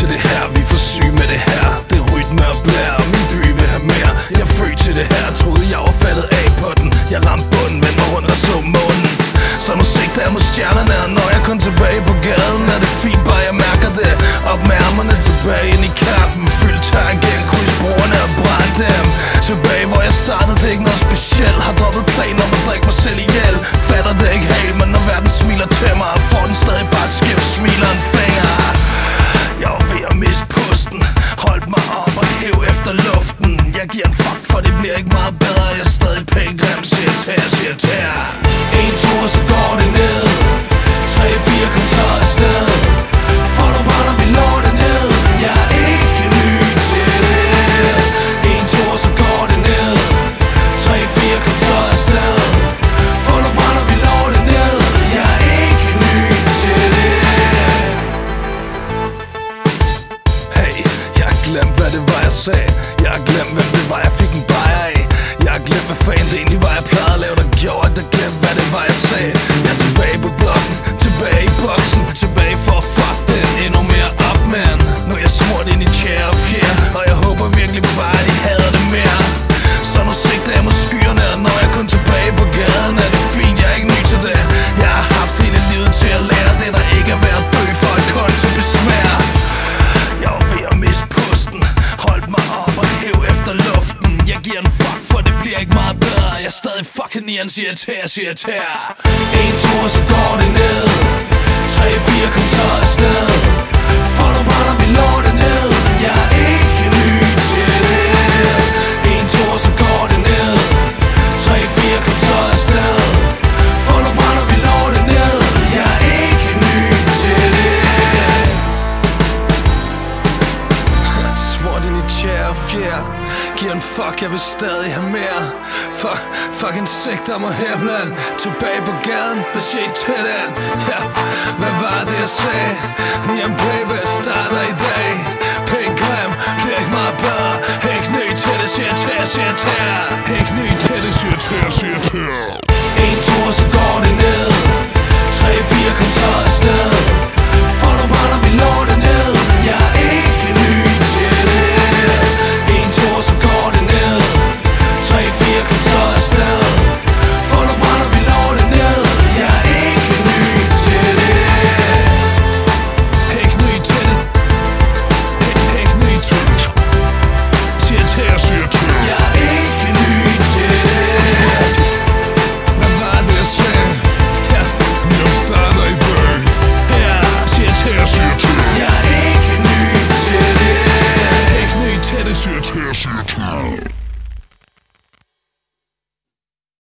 til det her. Vi får syg med det her. Det rytme og blær Min by vil have mere. Jeg er født til det her. Troede jeg var faldet af på den. Jeg ramte bunden men mig rundt og så månen. Så nu sigter jeg mod stjernerne. Og når jeg kom tilbage på gaden Er det fint bare jeg mærker det. Op med armene tilbage ind i kampen. Fyldt tanken Kryds. Brugerne og brænd dem. Tilbage hvor jeg startede Det er ikke noget specielt. Har dobbelt planer om at drikke mig selv ihjel. Fatter det ikke helt Men når verden smiler til mig. Efter luften. Jeg giver en fuck, for det bliver ikke meget bedre. Jeg er stadig pæn grim, siger tær, siger tær En, to, og så går det ned. Tre, fire, kom så afsted For nu brænder vi lortet ned. Jeg er ikke ny til det. En, to, og så går det ned. Tre, fire, kom så afsted For nu brænder vi lortet ned. Jeg er ikke ny til det. Hey, jeg har hvad det var jeg sagde. En fuck, for det bliver ikke meget bedre. Jeg er stadig fucking nian, siger tær, siger tær En, tur, så går det ned. Fjer Giver en fuck, jeg vil stadig have mere. Fuck, fucking sigter mig her blandt Tilbage på gaden, hvad siger I til den? Ja, hvad var det jeg sagde? Nian baby starter i dag? Pink grim, bliver ikke meget bedre Ikke ny til det, siger tær, siger tær Ikke ny til det, siger tær, siger tær En, tur, så går